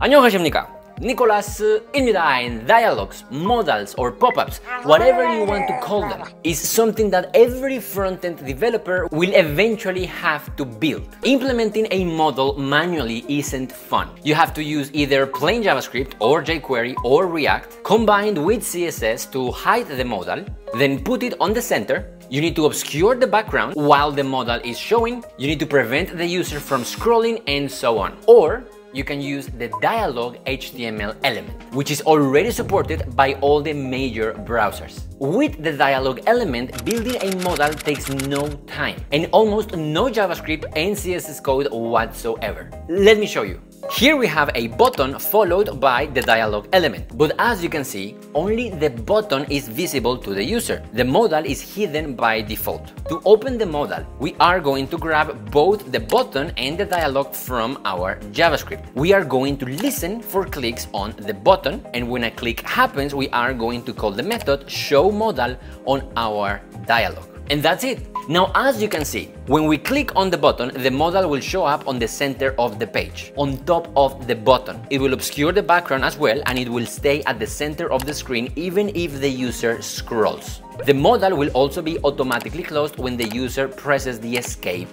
안녕하십니까 Nicolas입니다 and dialogues, modals or pop-ups, whatever you want to call them, is something that every front-end developer will eventually have to build. Implementing a modal manually isn't fun. You have to use either plain JavaScript or jQuery or React combined with CSS to hide the modal, then put it on the center, you need to obscure the background while the modal is showing, you need to prevent the user from scrolling and so on. Or you can use the dialog HTML element, which is already supported by all the major browsers. With the dialog element, building a modal takes no time and almost no JavaScript and CSS code whatsoever. Let me show you. Here we have a button followed by the dialog element, but as you can see, only the button is visible to the user. The modal is hidden by default. To open the modal, we are going to grab both the button and the dialog from our JavaScript. We are going to listen for clicks on the button, and when a click happens, we are going to call the method show modal on our dialog. And that's it. Now, as you can see, when we click on the button, the modal will show up on the center of the page, on top of the button. It will obscure the background as well, and it will stay at the center of the screen even if the user scrolls. The modal will also be automatically closed when the user presses the escape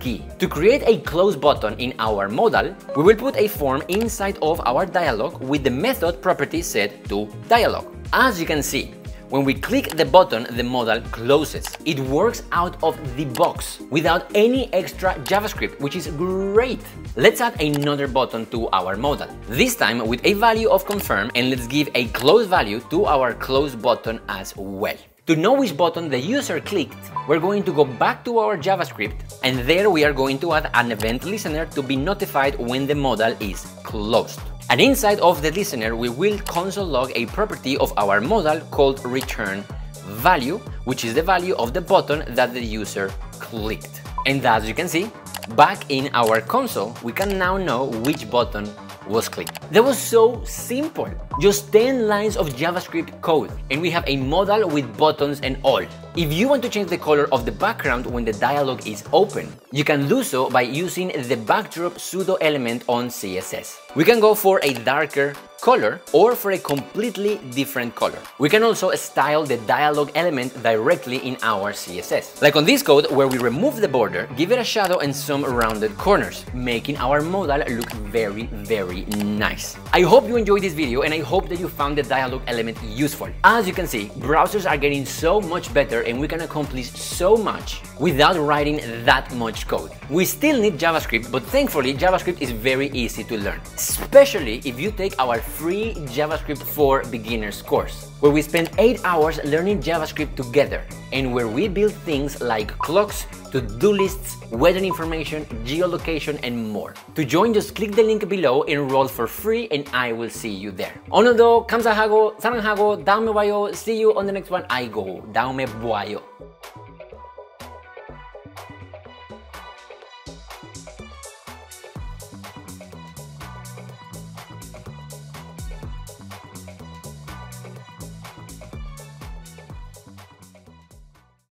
key. To create a close button in our modal, we will put a form inside of our dialog with the method property set to dialog. As you can see, when we click the button, the modal closes. It works out of the box without any extra JavaScript, which is great. Let's add another button to our modal, this time with a value of confirm and let's give a close value to our close button as well. To know which button the user clicked, we're going to go back to our JavaScript and there we are going to add an event listener to be notified when the modal is closed. And inside of the listener, we will console log a property of our modal called return value, which is the value of the button that the user clicked. And as you can see, back in our console, we can now know which button was clicked. That was so simple. Just 10 lines of JavaScript code and we have a modal with buttons and all. If you want to change the color of the background when the dialog is open, you can do so by using the backdrop pseudo element on CSS. We can go for a darker color or for a completely different color. We can also style the dialog element directly in our CSS. Like on this code where we remove the border, give it a shadow and some rounded corners, making our modal look very, very nice. I hope you enjoyed this video and I hope that you found the dialog element useful. As you can see, browsers are getting so much better and we can accomplish so much without writing that much code. We still need JavaScript, but thankfully JavaScript is very easy to learn, especially if you take our free JavaScript for Beginners course, where we spend 8 hours learning JavaScript together and where we build things like clocks, to-do lists, weather information, geolocation, and more. To join, just click the link below, enroll for free, and I will see you there. Onodo, kamsahago, saranhago, daumewayo, see you on the next one. I go, daumewayo.